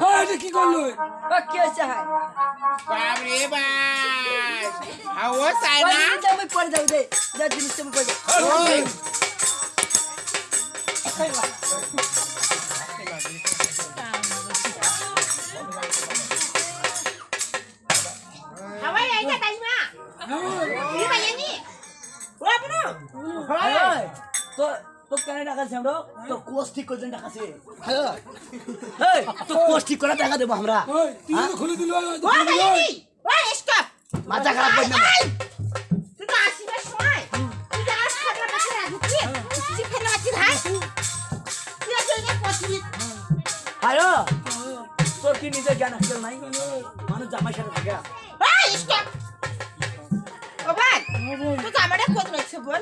হ্যাঁ এটা কি করলো ও কি হচ্ছে হাই বাপরে বাস হাওয়া চাই ওই না জিনিসটা আমি পরে দাও দে যা জিনিসটা আমি পরে দাও ওই হাওয়াই আইতা তাইমা ই বাইনি ওরা পুরো হ্যাঁ তো তো কেন টাকা আছে আমরা? তো কোর্স ঠিক করছেন টাকা আছে হ্যাঁ। এই তো কোর্স ঠিক করা টাকা দেবো আমরা। ওই তুই তো খুলে দিল মাথা খারাপ করবেন না। এই আয়ো তোর কি নিজের জ্ঞান আছে নাই? মানুষ জামাই সাথে থাকে। ওই স্টপ। ও ভাই তুই তো আমারে রাখছিস বল?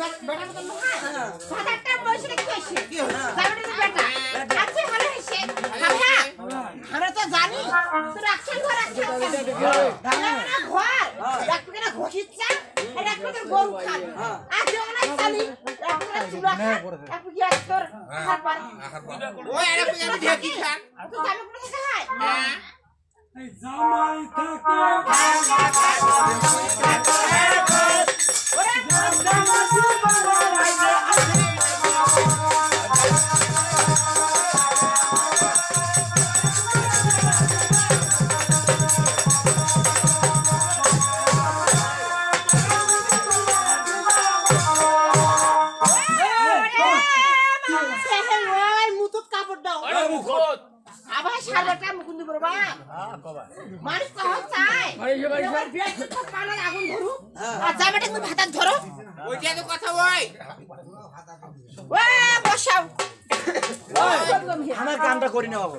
বেটা। আচ্ছা হাওয়া আমরা তো জানি। তোর অ্যাকশন ঘর অ্যাকশন ঘর। একটু করে ঘষিচ্ছা একটু গরু খান আর যেমন চালি জামাই করে Dá mais uma আবার মুকুন্দ মানুষ কহ চায়। আগুন ধরু আর জামাটা তুমি ভাতার ধরো। ওইটা তো কথা ওই ও বসাও আমার কামটা করি না বাবু।